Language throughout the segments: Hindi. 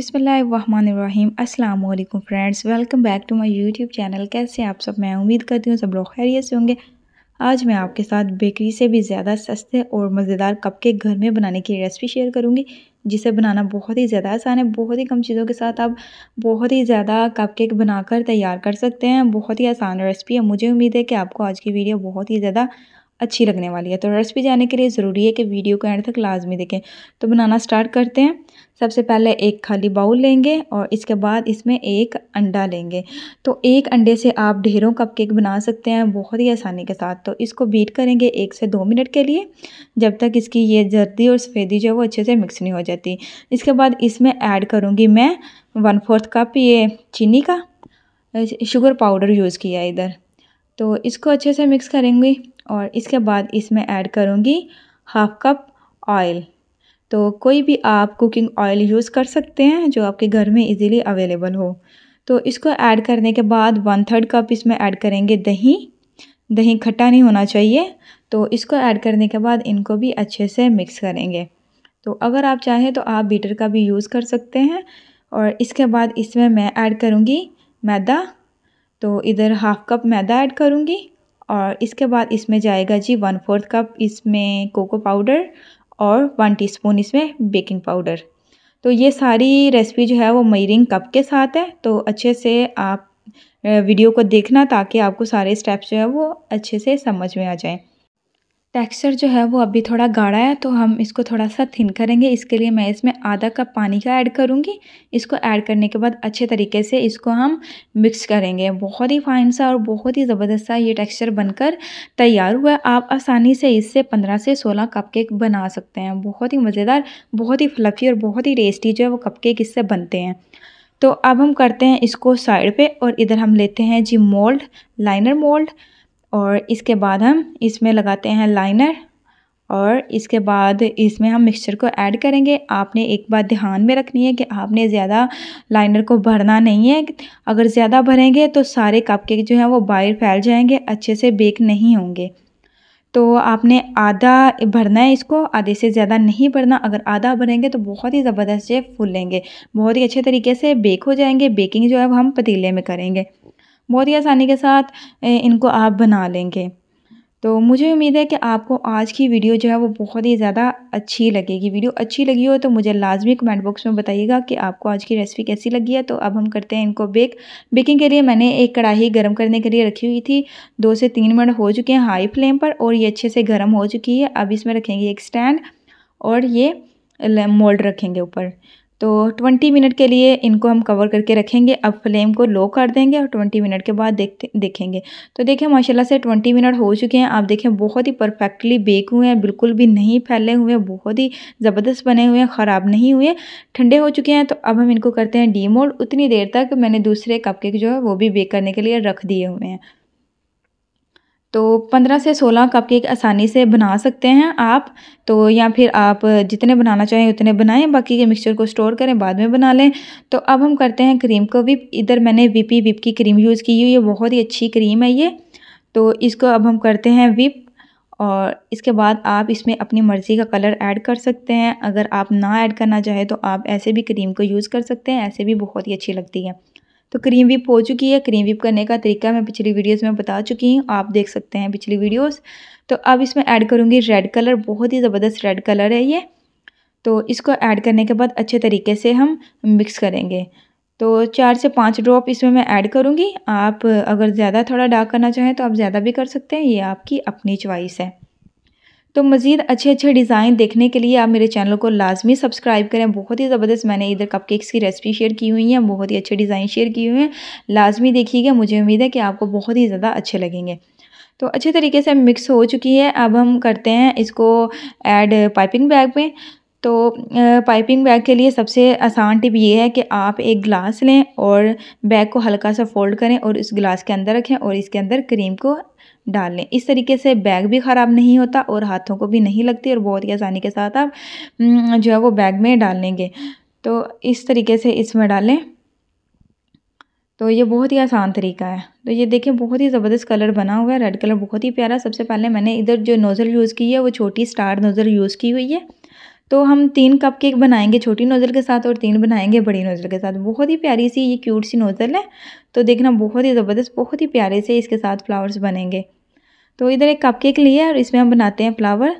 अस्सलाम वालेकुम friends, welcome back to my YouTube channel. कैसे आप सब? मैं उम्मीद करती हूँ सब लोग खैरियत से होंगे। आज मैं आपके साथ बेकरी से भी ज़्यादा सस्ते और मज़ेदार कपकेक घर में बनाने की रेसिपी शेयर करूँगी, जिसे बनाना बहुत ही ज़्यादा आसान है, बहुत ही कम चीज़ों के साथ आप बहुत ही ज़्यादा कपकेक बनाकर तैयार कर सकते हैं। बहुत ही आसान रेसिपी है। मुझे उम्मीद है कि आपको आज की वीडियो बहुत ही ज़्यादा अच्छी लगने वाली है। तो रेसिपी जाने के लिए ज़रूरी है कि वीडियो को एंड तक लाजमी देखें। तो बनाना स्टार्ट करते हैं। सबसे पहले एक खाली बाउल लेंगे और इसके बाद इसमें एक अंडा लेंगे। तो एक अंडे से आप ढेरों कप केक बना सकते हैं बहुत ही आसानी के साथ। तो इसको बीट करेंगे एक से दो मिनट के लिए। जब तक इसकी ये जर्दी और सफ़ेदी जो है वो अच्छे से मिक्स नहीं हो जाती। इसके बाद इसमें ऐड करूँगी मैं वन फोर्थ कप ये चीनी का। शुगर पाउडर यूज़ किया इधर। तो इसको अच्छे से मिक्स करेंगे। और इसके बाद इसमें ऐड करूँगी हाफ़ कप ऑयल। तो कोई भी आप कुकिंग ऑयल यूज़ कर सकते हैं जो आपके घर में इजीली अवेलेबल हो। तो इसको ऐड करने के बाद वन थर्ड कप इसमें ऐड करेंगे दही। दही खट्टा नहीं होना चाहिए। तो इसको ऐड करने के बाद इनको भी अच्छे से मिक्स करेंगे। तो अगर आप चाहें तो आप बीटर का भी यूज़ कर सकते हैं। और इसके बाद इसमें मैं ऐड करूँगी मैदा। तो इधर हाफ़ कप मैदा ऐड करूँगी। और इसके बाद इसमें जाएगा जी वन फोर्थ कप इसमें कोको पाउडर और वन टीस्पून इसमें बेकिंग पाउडर। तो ये सारी रेसिपी जो है वो मयरिंग कप के साथ है तो अच्छे से आप वीडियो को देखना ताकि आपको सारे स्टेप्स जो है वो अच्छे से समझ में आ जाएँ। टेक्सचर जो है वो अभी थोड़ा गाढ़ा है तो हम इसको थोड़ा सा थिन करेंगे। इसके लिए मैं इसमें आधा कप पानी का ऐड करूँगी। इसको ऐड करने के बाद अच्छे तरीके से इसको हम मिक्स करेंगे। बहुत ही फाइन सा और बहुत ही ज़बरदस्त सा ये टेक्सचर बनकर तैयार हुआ है। आप आसानी से इससे पंद्रह से सोलह कप केक बना सकते हैं। बहुत ही मज़ेदार, बहुत ही फ्लफ़ी और बहुत ही टेस्टी जो है वो कप केक इससे बनते हैं। तो अब हम करते हैं इसको साइड पे और इधर हम लेते हैं जी मोल्ड लाइनर मोल्ड और इसके बाद हम इसमें लगाते हैं लाइनर और इसके बाद इसमें हम मिक्सचर को ऐड करेंगे। आपने एक बात ध्यान में रखनी है कि आपने ज़्यादा लाइनर को भरना नहीं है। अगर ज़्यादा भरेंगे तो सारे कप केक जो हैं वो बाहर फैल जाएँगे, अच्छे से बेक नहीं होंगे। तो आपने आधा भरना है इसको, आधे से ज़्यादा नहीं भरना। अगर आधा भरेंगे तो बहुत ही ज़बरदस्त से फूलेंगे। बहुत ही अच्छे तरीके से बेक हो जाएँगे। बेकिंग जो है वो हम पतीले में करेंगे। बहुत ही आसानी के साथ इनको आप बना लेंगे। तो मुझे उम्मीद है कि आपको आज की वीडियो जो है वो बहुत ही ज़्यादा अच्छी लगेगी। वीडियो अच्छी लगी हो तो मुझे लाजमी कमेंट बॉक्स में बताइएगा कि आपको आज की रेसिपी कैसी लगी है। तो अब हम करते हैं इनको बेक। बेकिंग के लिए मैंने एक कढ़ाई गर्म करने के लिए रखी हुई थी। दो से तीन मिनट हो चुके हैं हाई फ्लेम पर और ये अच्छे से गर्म हो चुकी है। अब इसमें रखेंगे एक स्टैंड और ये मोल्ड रखेंगे ऊपर। तो 20 मिनट के लिए इनको हम कवर करके रखेंगे। अब फ्लेम को लो कर देंगे और 20 मिनट के बाद देखते, देखेंगे। तो देखिए, माशाल्लाह से 20 मिनट हो चुके हैं। आप देखें बहुत ही परफेक्टली बेक हुए हैं, बिल्कुल भी नहीं फैले हुए हैं, बहुत ही ज़बरदस्त बने हुए हैं, ख़राब नहीं हुए ठंडे हो चुके हैं। तो अब हम इनको करते हैं डीमोल्ड। उतनी देर तक मैंने दूसरे कपकेक जो है, वो भी बेक करने के लिए रख दिए हुए हैं। तो पंद्रह से सोलह कप केक आसानी से बना सकते हैं आप। तो या फिर आप जितने बनाना चाहें उतने बनाएँ, बाकी के मिक्सचर को स्टोर करें, बाद में बना लें। तो अब हम करते हैं क्रीम को विप इधर मैंने विपी विप की क्रीम यूज़ की हुई है, बहुत ही अच्छी क्रीम है ये। तो इसको अब हम करते हैं विप और इसके बाद आप इसमें अपनी मर्ज़ी का कलर ऐड कर सकते हैं। अगर आप ना ऐड करना चाहें तो आप ऐसे भी क्रीम को यूज़ कर सकते हैं, ऐसे भी बहुत ही अच्छी लगती है। तो क्रीम विप हो चुकी है। क्रीम विप करने का तरीका मैं पिछली वीडियोस में बता चुकी हूँ। आप देख सकते हैं पिछली वीडियोस तो अब इसमें ऐड करूँगी रेड कलर बहुत ही ज़बरदस्त रेड कलर है ये। तो इसको ऐड करने के बाद अच्छे तरीके से हम मिक्स करेंगे। तो चार से पाँच ड्रॉप इसमें मैं ऐड करूँगी। आप अगर ज़्यादा थोड़ा डार्क करना चाहें तो आप ज़्यादा भी कर सकते हैं। ये आपकी अपनी चॉइस है। तो मज़ीद अच्छे अच्छे डिज़ाइन देखने के लिए आप मेरे चैनल को लाजमी सब्सक्राइब करें। बहुत ही ज़बरदस्त मैंने इधर कपकेक्स की रेसिपी शेयर की हुई है, बहुत ही अच्छे डिज़ाइन शेयर किए हुए हैं। लाजमी देखिएगा, मुझे उम्मीद है कि आपको बहुत ही ज़्यादा अच्छे लगेंगे। तो अच्छे तरीके से मिक्स हो चुकी है। अब हम करते हैं इसको ऐड पाइपिंग बैग में। तो पाइपिंग बैग के लिए सबसे आसान टिप ये है कि आप एक गिलास लें और बैग को हल्का सा फोल्ड करें और इस गिलास के अंदर रखें और इसके अंदर क्रीम को डाल लें। इस तरीके से बैग भी ख़राब नहीं होता और हाथों को भी नहीं लगती और बहुत ही आसानी के साथ आप जो है वो बैग में डाल लेंगे। तो इस तरीके से इसमें डालें। तो ये बहुत ही आसान तरीका है। तो ये देखें बहुत ही ज़बरदस्त कलर बना हुआ है। रेड कलर बहुत ही प्यारा। सबसे पहले मैंने इधर जो नोज़ल यूज़ की है, वो छोटी स्टार नोज़ल यूज़ की हुई है। तो हम तीन कप केक बनाएँगे, छोटी नोज़ल के साथ और तीन बनाएँगे बड़ी नोज़ल के साथ। बहुत ही प्यारी सी ये क्यूट सी नोज़ल है। तो देखना बहुत ही ज़बरदस्त, बहुत ही प्यारे से इसके साथ फ्लावर्स बनेंगे। तो इधर एक कप केक लिया और इसमें हम बनाते हैं फ्लावर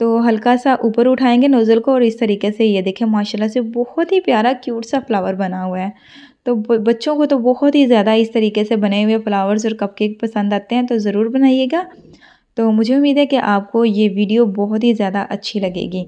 तो हल्का सा ऊपर उठाएँगे नोज़ल को और इस तरीके से ये देखें, माशाल्लाह से बहुत ही प्यारा क्यूट सा फ्लावर बना हुआ है। तो बच्चों को तो बहुत ही ज़्यादा इस तरीके से बने हुए फ्लावर्स और कपकेक पसंद आते हैं तो ज़रूर बनाइएगा। तो मुझे उम्मीद है कि आपको ये वीडियो बहुत ही ज़्यादा अच्छी लगेगी।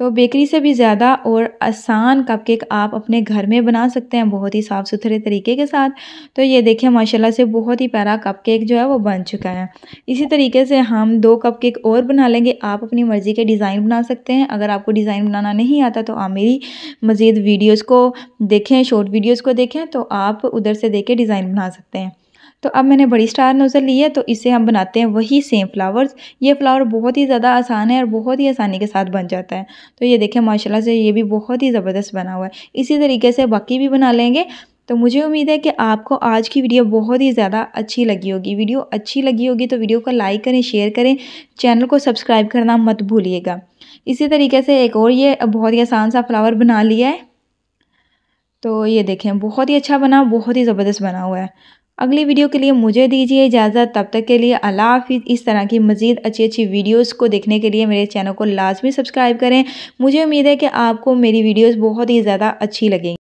तो बेकरी से भी ज़्यादा और आसान कपकेक आप अपने घर में बना सकते हैं बहुत ही साफ़ सुथरे तरीके के साथ। तो ये देखें माशाल्लाह से बहुत ही प्यारा कपकेक जो है वो बन चुका है। इसी तरीके से हम दो कपकेक और बना लेंगे। आप अपनी मर्ज़ी के डिज़ाइन बना सकते हैं। अगर आपको डिज़ाइन बनाना नहीं आता तो आप मेरी मज़ीद वीडियोज़ को देखें, शॉर्ट वीडियोज़ को देखें तो आप उधर से देख के डिज़ाइन बना सकते हैं। तो अब मैंने बड़ी स्टार नोज़ल ली है तो इसे हम बनाते हैं वही सेम फ्लावर्स ये फ्लावर बहुत ही ज़्यादा आसान है और बहुत ही आसानी के साथ बन जाता है। तो ये देखें, माशाल्लाह से ये भी बहुत ही ज़बरदस्त बना हुआ है। इसी तरीके से बाकी भी बना लेंगे। तो मुझे उम्मीद है कि आपको आज की वीडियो बहुत ही ज़्यादा अच्छी लगी होगी। वीडियो अच्छी लगी होगी तो वीडियो को लाइक करें शेयर करें। चैनल को सब्सक्राइब करना मत भूलिएगा। इसी तरीके से एक और ये बहुत ही आसान सा फ्लावर बना लिया है। तो ये देखें, बहुत ही अच्छा बना, बहुत ही ज़बरदस्त बना हुआ है। अगली वीडियो के लिए मुझे दीजिए इजाज़त। तब तक के लिए अला हाफिज़। इस तरह की मज़ीद अच्छी अच्छी वीडियोस को देखने के लिए मेरे चैनल को लाजमी सब्सक्राइब करें। मुझे उम्मीद है कि आपको मेरी वीडियोस बहुत ही ज़्यादा अच्छी लगेंगी।